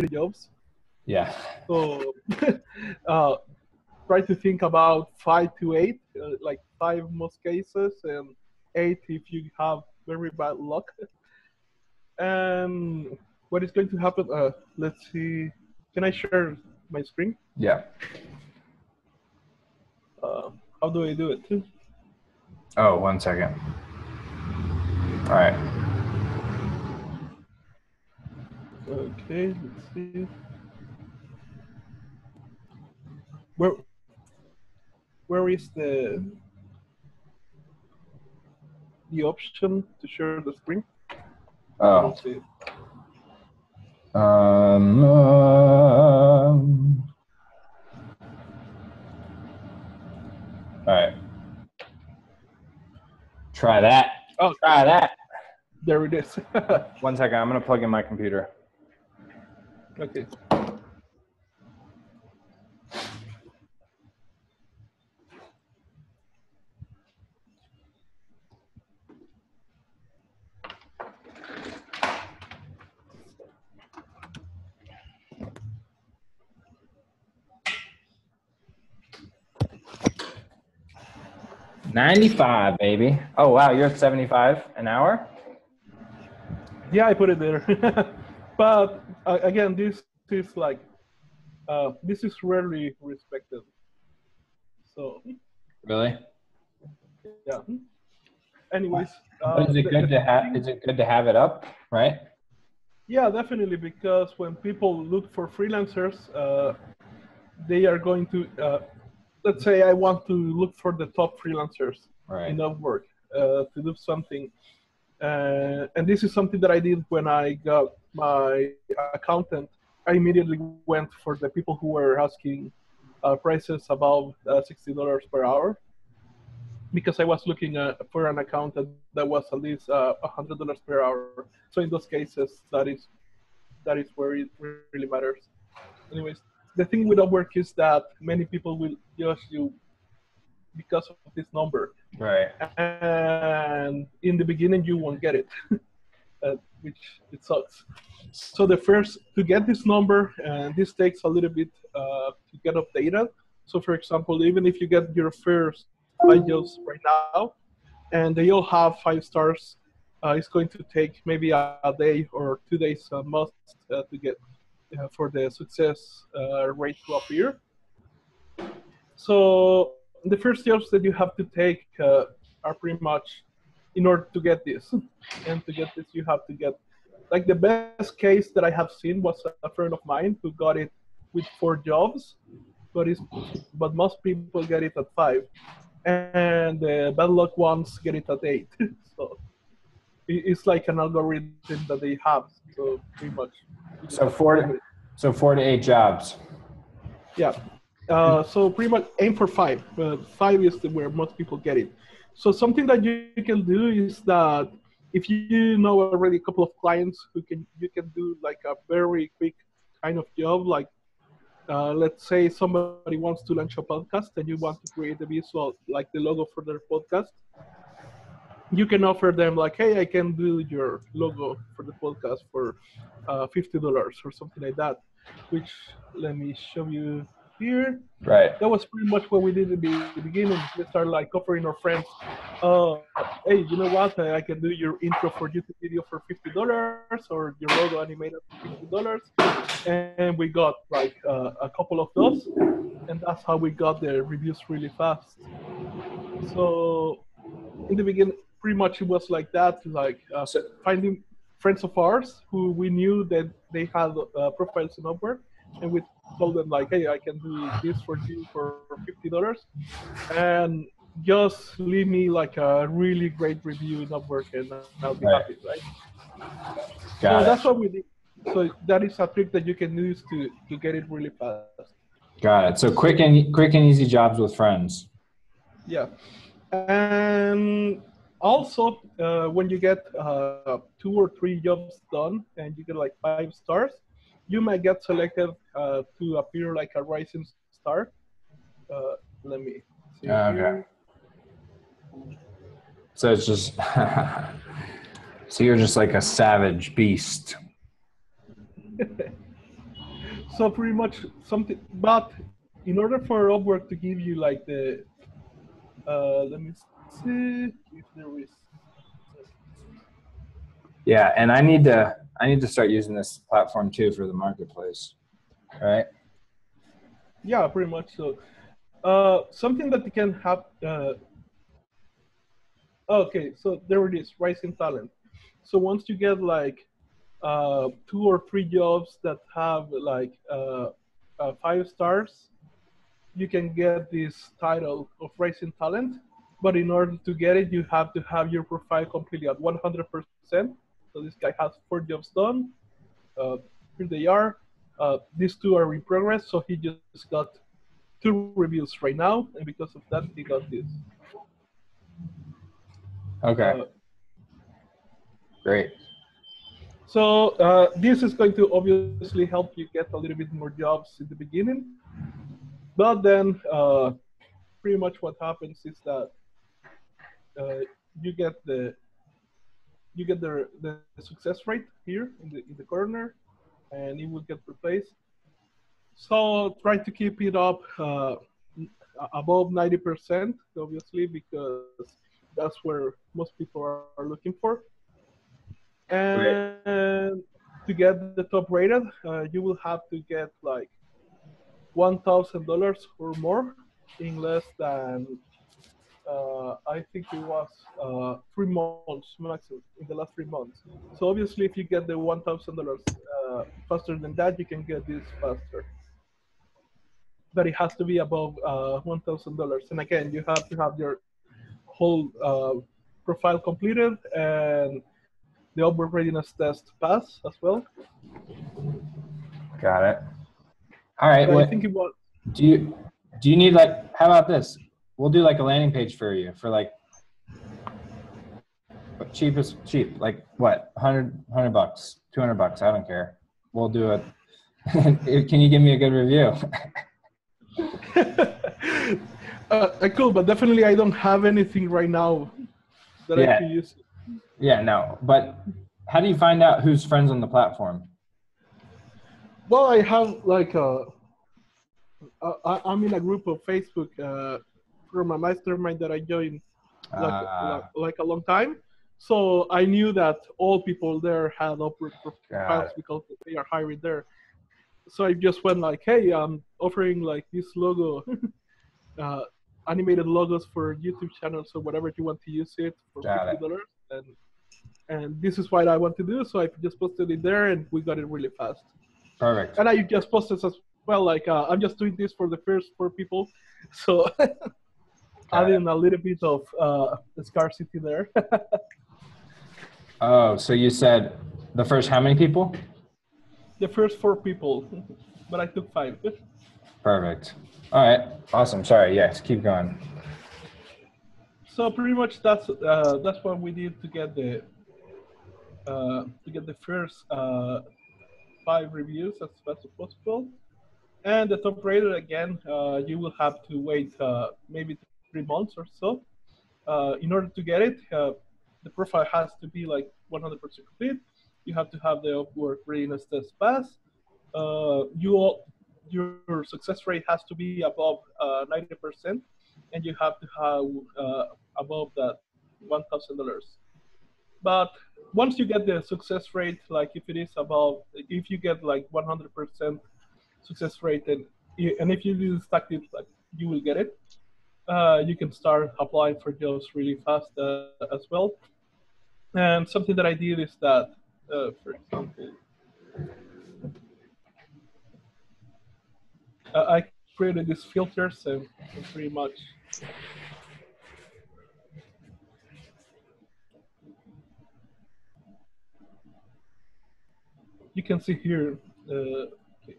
jobs. Yeah. So uh, try to think about five to eight, uh, like five most cases, and eight if you have very bad luck. And what is going to happen? Uh, let's see. Can I share my screen? Yeah. Uh, how do I do it? Oh, one second. All right. Okay, let's see. Where where is the the option to share the screen? Oh. don't see it. Um, um, all right. Try that. Oh, Try that. there it is. One second. I'm gonna plug in my computer. Okay. Ninety-five, baby. Oh wow, you're at seventy-five an hour. Yeah, I put it there. but again, this is like uh, this is rarely respected. So Really? yeah. Anyways, uh, is it good to have? Is it good to have it up? Right. Yeah, definitely, because when people look for freelancers, uh, they are going to, uh, let's say, I want to look for the top freelancers Right. in Upwork uh, to do something. Uh, and this is something that I did when I got my accountant. I immediately went for the people who were asking uh, prices above uh, $60 per hour because I was looking uh, for an accountant that was at least uh, $100 per hour. So in those cases, that is that is where it really matters. Anyways, the thing with Upwork is that many people will judge you because of this number, Right. and in the beginning you won't get it, which it sucks. So the first to get this number, and this takes a little bit uh, to get updated. So for example, even if you get your first five right now, and they all have five stars, uh, it's going to take maybe a, a day or two days uh, most uh, to get uh, for the success uh, rate to appear. So the first jobs that you have to take uh, are pretty much in order to get this, and to get this you have to get like the best case that I have seen was a friend of mine who got it with four jobs, but it's but most people get it at five, and the bad luck ones get it at eight. so it's like an algorithm that they have. So pretty much. So four. To, so four to eight jobs. Yeah. Uh, so pretty much aim for five, but five is the, where most people get it. So something that you can do is that if you know already a couple of clients who can you can do like a very quick kind of job, like uh, let's say somebody wants to launch a podcast and you want to create a visual like the logo for their podcast. You can offer them like, hey, I can do your logo for the podcast for uh, fifty dollars or something like that. Which let me show you Right. That was pretty much what we did in the, beginning. We started like offering our friends, uh, hey, you know what? I can do your intro for YouTube video for fifty dollars or your logo animated for fifty dollars, and we got like uh, a couple of those, and that's how we got the reviews really fast. So in the beginning, pretty much it was like that, like uh, finding friends of ours who we knew that they had uh, profiles in Upwork, and we told them like, hey, I can do this for you for fifty dollars, and just leave me like a really great review in Upwork, and I'll be Right. happy, right? so Got that's what we did. So that is a trick that you can use to to get it really fast. Got it. So quick and quick and easy jobs with friends. Yeah, and also uh, when you get uh, two or three jobs done and you get like five stars, you might get selected uh, to appear like a rising star. Uh, let me see. Okay. here. So it's just. so you're just like a savage beast. so pretty much something, but in order for Upwork to give you like the, uh, let me see if there is. Yeah, and I need to I need to start using this platform too for the marketplace. Right? Yeah, pretty much so. Uh, something that you can have. Uh, okay, so there it is, rising talent. So once you get like uh, two or three jobs that have like uh, uh, five stars, you can get this title of rising talent. But in order to get it, you have to have your profile completely at 100%. So this guy has four jobs done. Uh, here they are. Uh, these two are in progress, so he just got two reviews right now, and because of that, he got this. Okay. Uh, Great. So uh, this is going to obviously help you get a little bit more jobs in the beginning, but then uh, pretty much what happens is that uh, you get the you get the, the success rate here in the in the corner, and it will get replaced. So try to keep it up uh, above 90%, obviously, because that's where most people are, looking for. And to get the top rated, uh, you will have to get like $1,000 or more in less than, uh, I think it was uh, three months maximum, in the last three months. So obviously, if you get the $1,000 uh, faster than that, you can get this faster. But it has to be above uh, $1,000. And again, you have to have your whole uh, profile completed and the Upwork readiness test pass as well. Got it. All right. But I think it was do you do you need like how about this? We'll do like a landing page for you for like cheapest cheap like what 100 100 bucks 200 bucks i don't care. We'll do it. Can you give me a good review? Uh, cool, but definitely I don't have anything right now that I can use. yeah no but how do you find out who's friends on the platform? Well, I have like a, uh, I, I'm in a group of Facebook uh, from a mastermind that I joined like, Ah. like, like a long time. So I knew that all people there had Upwork profiles because they are hiring there. So I just went like, hey, I'm offering like this logo, uh, animated logos for YouTube channels or whatever you want to use it for got fifty dollars, and and this is what I want to do. So I just posted it there, and we got it really fast. perfect And I just posted as well, like uh, I'm just doing this for the first four people, so adding a little bit of uh, scarcity there. oh so you said the first how many people? The first four people, but I took five. perfect. All right. Awesome. Sorry. Yes keep going. So pretty much that's uh, that's what we did to get the uh, to get the first uh, five reviews as fast as possible. And the top rated again, uh, you will have to wait uh, maybe three months or so uh, in order to get it. Uh, the profile has to be like 100% complete. You have to have the Upwork readiness test pass. Uh, you your success rate has to be above uh, 90%, and you have to have uh, above that $1,000. But once you get the success rate, like if it is above, if you get like 100% success rate, and and if you do stack it, like you will get it. Uh, you can start applying for jobs really fast uh, as well. And something that I did is that, uh, for example, uh, I created these filters and, and pretty much you can see here, uh, okay.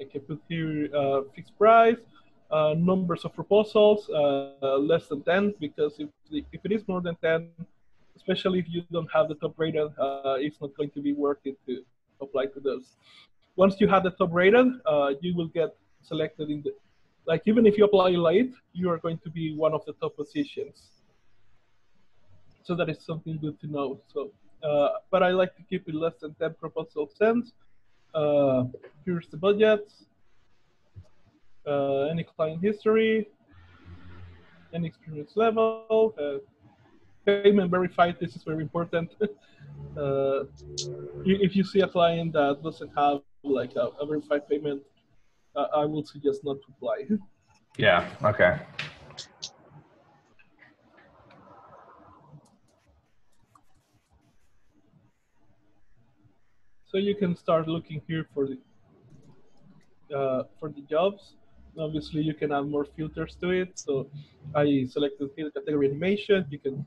I can put here fixed price, uh, numbers of proposals, uh, less than 10, because if, if it is more than 10, especially if you don't have the top rated, uh, it's not going to be worth it to apply to those. Once you have the top rated, uh, you will get selected in the, like even if you apply late, you are going to be one of the top positions. So that is something good to know. So, uh, but I like to keep it less than 10 proposal sends. Uh, here's the budget, uh, any client history, any experience level, uh, payment verified. This is very important. uh, if you see a client that doesn't have like a, a verified payment, uh, I would suggest not to apply. Yeah. Okay. So you can start looking here for the uh, for the jobs. Obviously, you can add more filters to it. So I selected here category animation. You can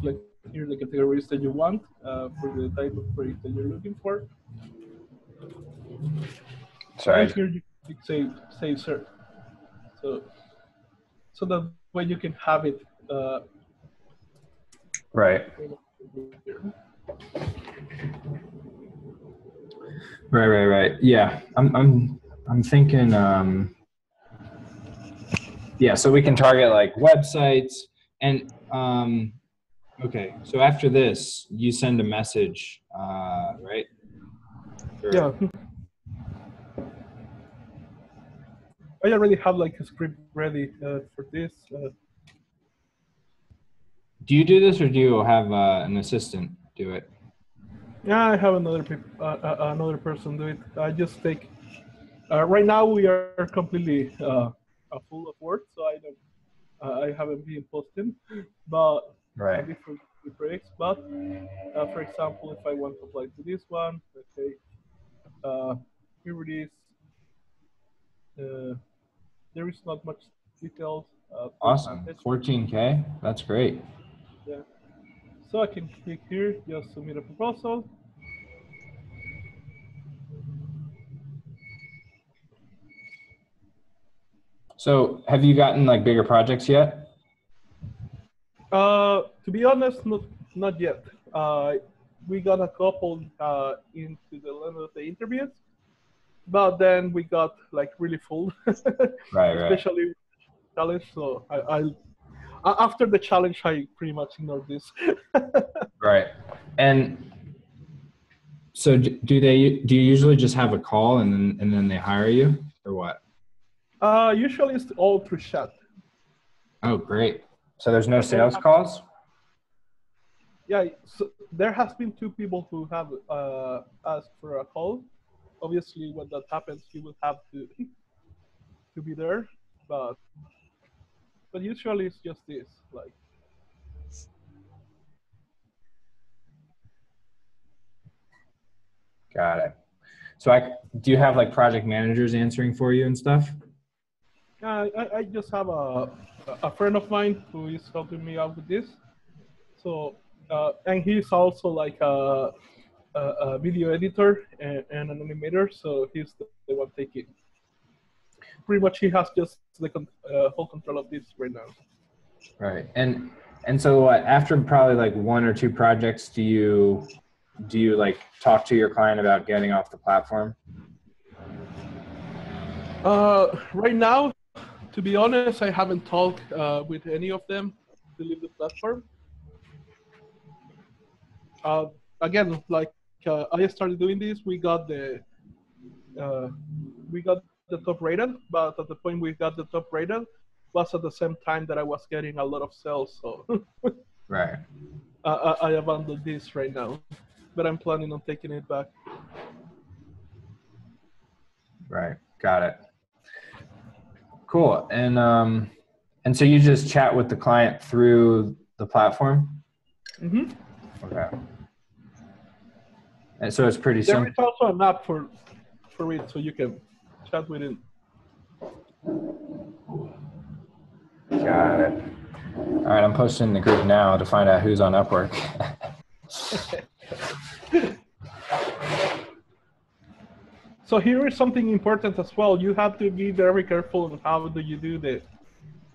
select here the categories that you want uh, for the type of project that you're looking for. Sorry. And here you you say save search. So so that way you can have it uh, Right. here. Right. Right. Right. Yeah. I'm. I'm. I'm thinking. Um. Yeah. So we can target like websites and. Um. Okay. So after this, you send a message. Uh. Right. Or- Yeah. I already have like a script ready uh, for this. Uh, Do you do this, or do you have uh, an assistant do it? yeah, I have another uh, uh, another person do it. I just take. Uh, right now we are completely uh, full of work, so I don't. Uh, I haven't been posting, but Right. different projects. But uh, for example, if I want to apply to this one, okay, uh, here it is. Uh, there is not much details. Uh, Awesome. 14k. That's great. Yeah. So I can click here, just submit a proposal. So, have you gotten like bigger projects yet? Uh, to be honest, not not yet. Uh, we got a couple uh, into the end of the interviews, but then we got like really full, Right. Right. especially challenge. So I, I a- after the challenge, I pretty much ignored this. Right. And so, do they? Do you usually just have a call and then and then they hire you, or what? Uh, usually it's all through chat. Oh, great. So there's no sales calls. Yeah, so there has been two people who have uh, asked for a call. Obviously, when that happens, you will have to to be there, but but usually it's just this, like Got it. So, I do you have like project managers answering for you and stuff? I, I I just have a a friend of mine who is helping me out with this. So uh, and he's also like a, a, a video editor and, and an animator, so he's the, the one taking. Pretty much, he has just the con- uh, whole control of this right now. Right. And and so what, after probably like one or two projects, do you do you like talk to your client about getting off the platform? Uh, right now, to be honest, I haven't talked uh, with any of them to leave the platform. Uh, again, like uh, I started doing this, we got the uh, we got the top rated, but at the point we got the top rated was at the same time that I was getting a lot of sales, so Right. I, I I abandoned this right now. But I'm planning on taking it back. Right. Got it. Cool. And um and so you just chat with the client through the platform? Mm-hmm. Okay. And so it's pretty There simple. is also an app for for it, so you can chat with it. Got it. All right, I'm posting in the group now to find out who's on Upwork. So here is something important as well. You have to be very careful on how do you do the,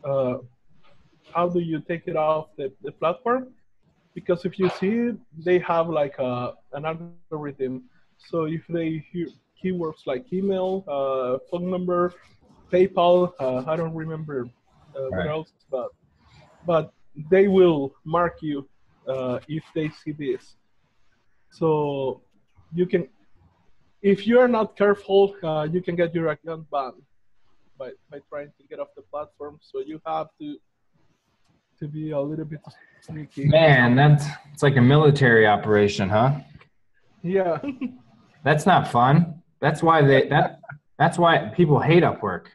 uh, how do you take it off the, the platform? Because if you see, they have like a, an algorithm. So if they hear keywords like email, uh, phone number, PayPal, uh, I don't remember uh, what else, but but they will mark you uh, if they see this. So you can if you're not careful, uh, you can get your account banned by, by trying to get off the platform. So you have to to be a little bit sneaky. Man, that's it's like a military operation, huh? Yeah. That's not fun. That's why they that that's why people hate Upwork,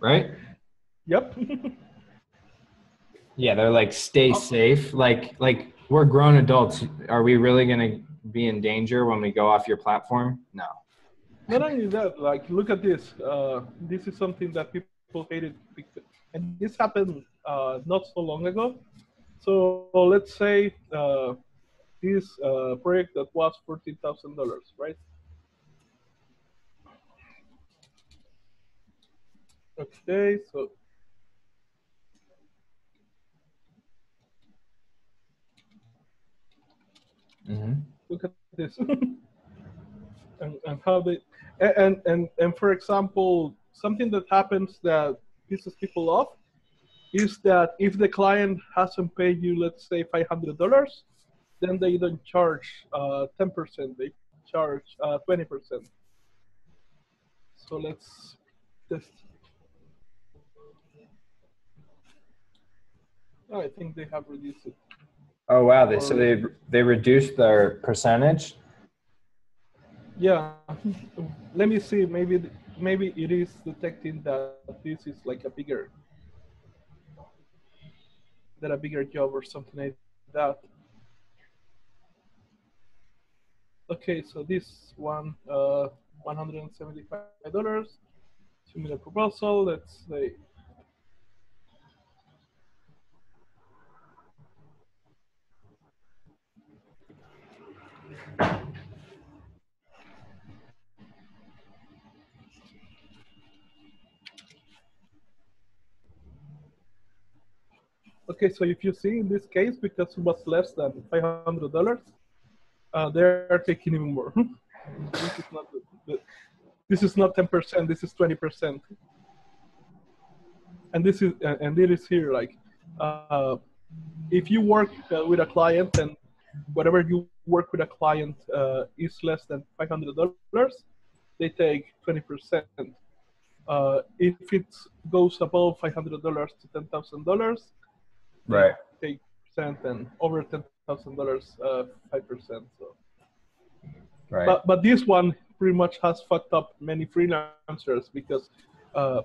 right? yep. Yeah, they're like stay safe. Like like we're grown adults. Are we really gonna be in danger when we go off your platform? No. Not only that, like look at this. Uh, this is something that people hated, and this happened uh, not so long ago. So let's say uh, this uh, project that was fourteen thousand dollars, right? Okay, so hmm look at this and, and how they and, and and for example something that happens that pisses people off is that if the client hasn't paid you let's say $500 then they don't charge uh, 10% they charge uh, 20% so let's test Oh, I think they have reduced it. Oh wow, they so they they reduced their percentage. Yeah, let me see. Maybe maybe it is detecting that this is like a bigger that a bigger job or something like that. Okay, so this one, uh, one hundred and seventy-five dollars, two minute proposal. Let's say. Okay, so if you see in this case, because it was less than five hundred dollars, uh, they're taking even more. this is not the, the, this is not ten percent. This is twenty percent. And this is and it is here like, uh, if you work uh, with a client and whatever you work with a client uh, is less than five hundred dollars, they take twenty percent. Uh, if it goes above five hundred dollars to ten thousand dollars, Right. eight percent and over ten thousand dollars, uh, five percent. So, Right. but but this one pretty much has fucked up many freelancers because, uh,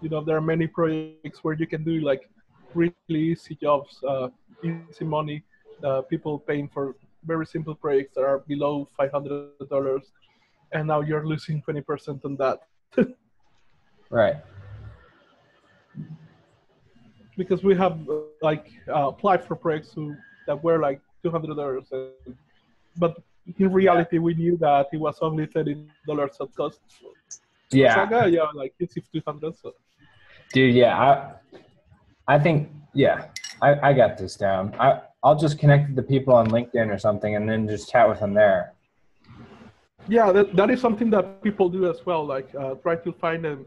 you know, there are many projects where you can do like really easy jobs, uh, easy money, uh, people paying for very simple projects that are below five hundred dollars, and now you're losing twenty percent on that. right. Because we have uh, like uh, applied for projects who that were like two hundred dollars, but in reality we knew that it was only thirty dollars at cost. Yeah. like, oh, yeah, like it's two hundred. So Dude, yeah, I, I think, yeah, I, I got this down. I, I'll just connect with the people on LinkedIn or something, and then just chat with them there. yeah, that, that is something that people do as well. Like uh, try to find them.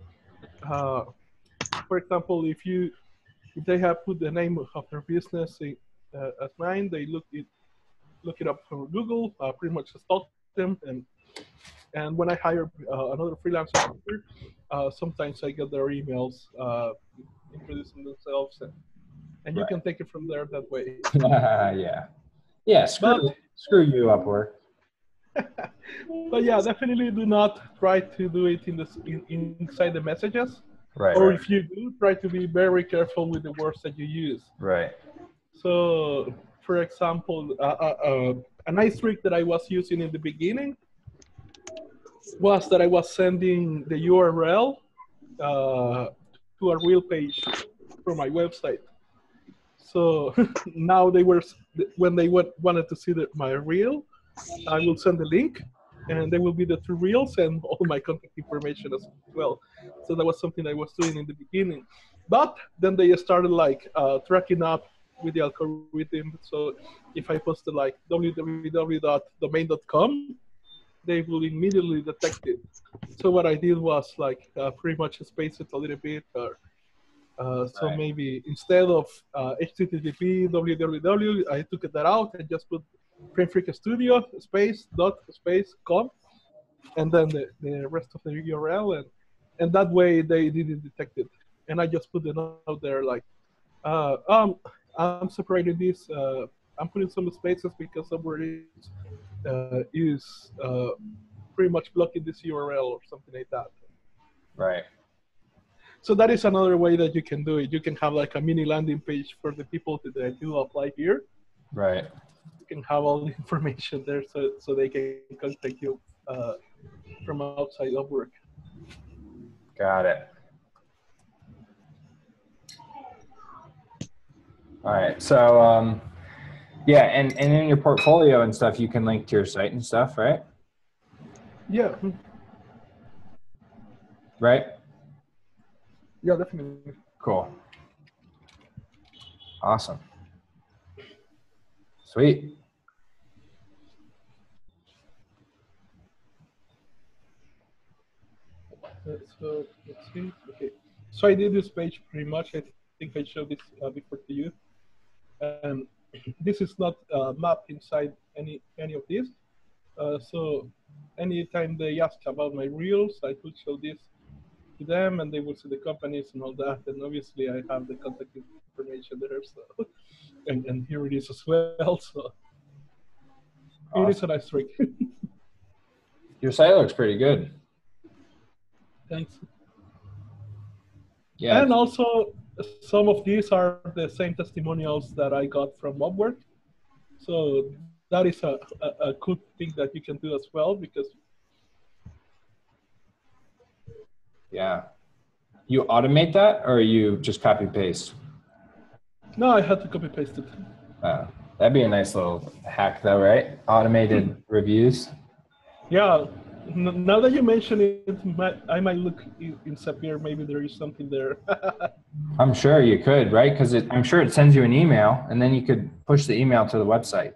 Uh, for example, if you if they have put the name of their business in, uh, as mine, they look it look it up from Google, uh, pretty much stalk them, and and when I hire uh, another freelancer, uh, sometimes I get their emails uh, introducing themselves, and, and you can take it from there that way. yeah. Yeah, screw, But- screw you, Upwork. but yeah, definitely do not try to do it in the in, inside the messages, Right. or Right. if you do, try to be very careful with the words that you use. right. So, for example, uh, uh, a nice trick that I was using in the beginning was that I was sending the URL uh, to a reel page from my website. So now they were when they went, wanted to see the, my reel, I will send the link, and there will be the two reels and all my contact information as well. So that was something I was doing in the beginning, but then they started like uh, tracking up with the algorithm. So if I posted like www.domain.com, they will immediately detect it. So what I did was like uh, pretty much space it a little bit, or uh, so Right. maybe instead of uh, HTTP www, I took that out and just put Frame Freak Studio space dot space com, and then the, the rest of the URL, and and that way they didn't detect it. And I just put it out there like, uh, um, I'm separating this. Uh, I'm putting some spaces because somewhere is uh, is uh, pretty much blocking this URL or something like that. Right. So that is another way that you can do it. You can have like a mini landing page for the people that do apply here. Right. Can have all the information there so, so they can contact you uh, from outside of work. Got it. All right. So, um, yeah, and, and in your portfolio and stuff, you can link to your site and stuff, right? Yeah. Right? Yeah, definitely. Cool. Awesome. Sweet. So let's see. Okay. So I did this page pretty much. I think I showed this uh, before to you. And this is not a map inside any any of these. Uh, so anytime they ask about my reels, I could show this to them, and they will see the companies and all that. And obviously, I have the contact information there. So, and, and here it is as well. So awesome. it is a nice trick. Your site looks pretty good. Thanks. Yeah. And also, some of these are the same testimonials that I got from Upwork. So that is a, a, a good thing that you can do as well because. Yeah. You automate that or you just copy paste? No, I had to copy paste it. Uh, that'd be a nice little hack though, right? Automated reviews. Yeah, now that you mention it, I might look in Zapier. Maybe there is something there. I'm sure you could, right? Because I'm sure it sends you an email, and then you could push the email to the website.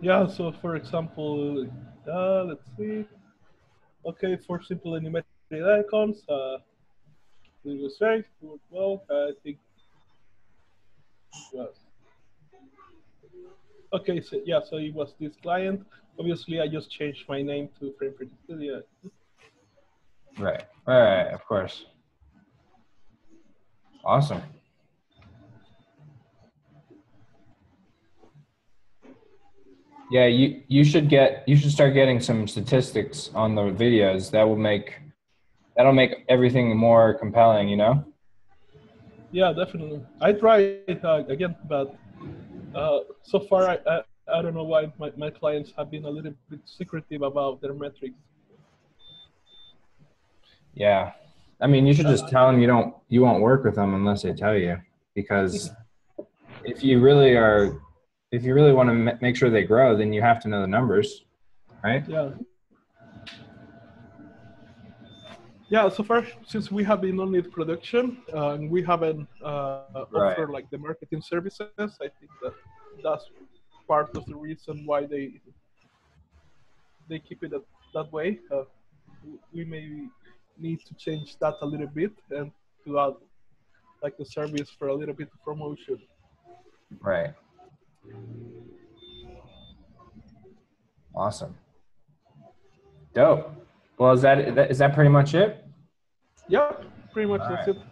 Yeah. So, for example, uh, let's see. Okay, for simple animated icons, uh, it was right. Well, I think. Well, okay, so yeah, so it was this client obviously I just changed my name to Frame Pretty Studio. Right, right, of course. Awesome. Yeah, you you should get you should start getting some statistics on the videos. That will make that'll make everything more compelling, you know. Yeah, definitely. I tried uh, again, but uh, so far I, I I don't know why my, my clients have been a little bit secretive about their metrics. Yeah. I mean, you should just tell them you don't, you won't work with them unless they tell you because if you really are, if you really want to make sure they grow, then you have to know the numbers, right? Yeah. Yeah, so far, since we have been only production uh, and we haven't uh, right. offered like the marketing services, I think that that's part of the reason why they they keep it that, that way. Uh, we may need to change that a little bit and to add like the service for a little bit of promotion. Right. Awesome. Dope. Well, is that is that pretty much it? Yep, pretty much All that's right. it.